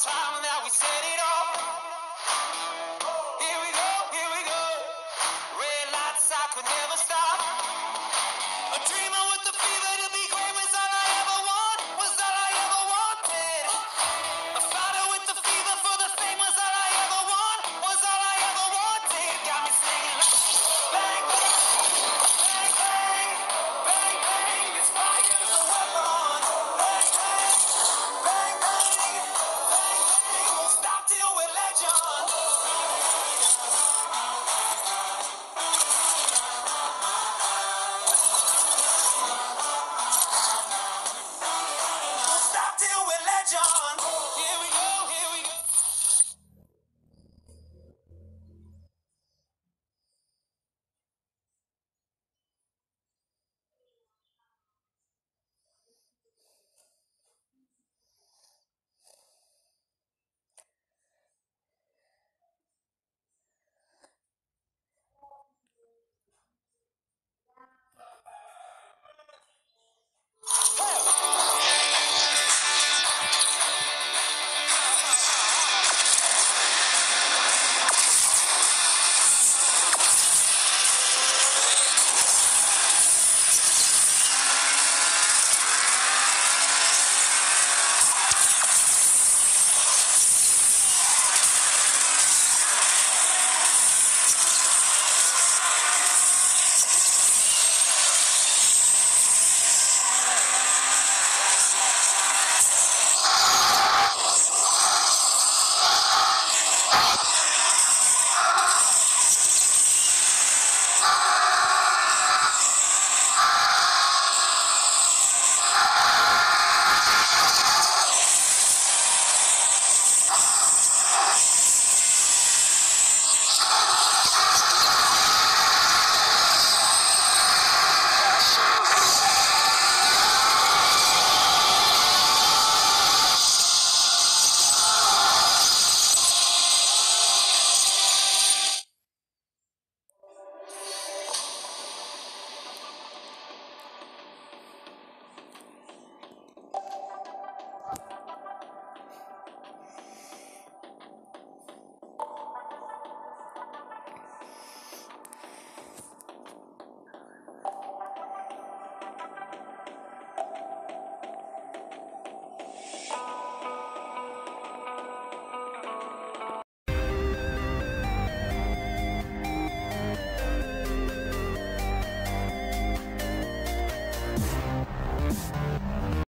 time that we said it